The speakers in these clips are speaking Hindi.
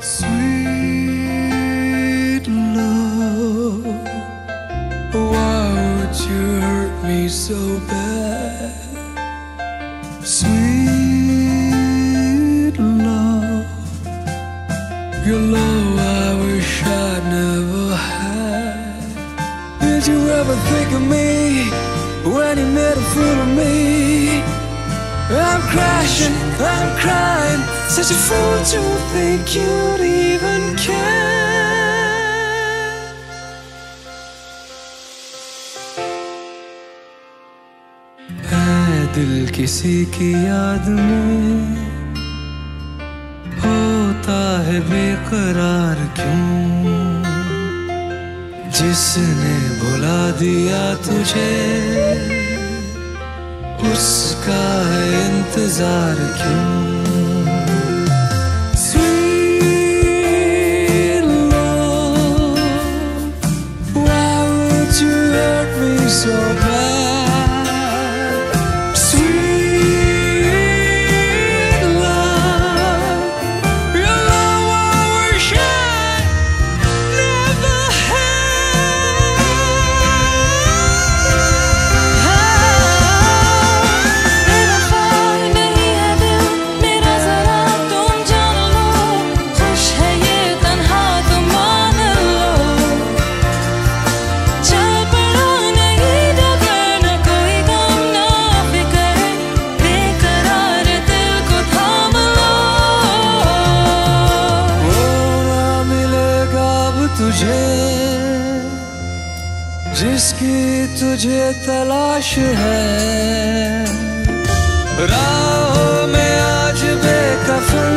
Sweet love, why would you hurt me so bad? Sweet love, your love I wish I'd never had. Did you ever think of me when you made a fool of me? I'm crashing, I'm crying, such a fool to think you'd even care. है दिल किसी की याद में होता है बेकरार क्यों जिसने भुला दिया तुझे, उसका इंतज़ार क्यों जिसकी तुझे तलाश है। में आज बेकफन,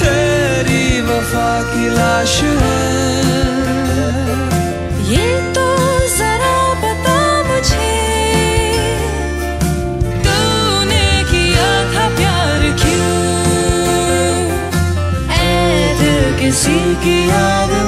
तेरी वफा की लाश है। ये तो जरा बता मुझे, तूने प्यार किसी की याद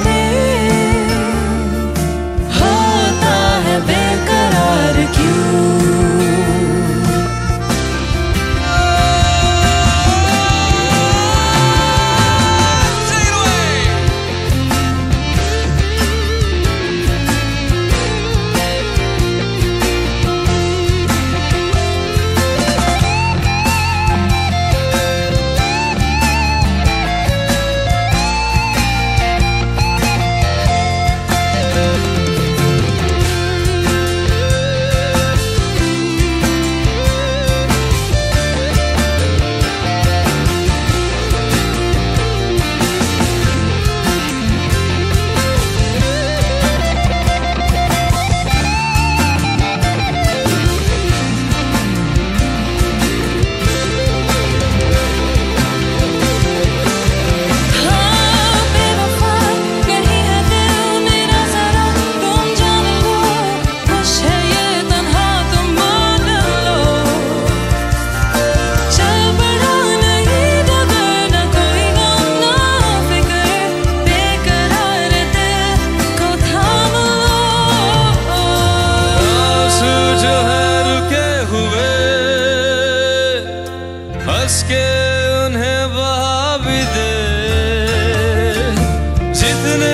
जो है रुके हुए हंस के उन्हें वहा भी दे। जितने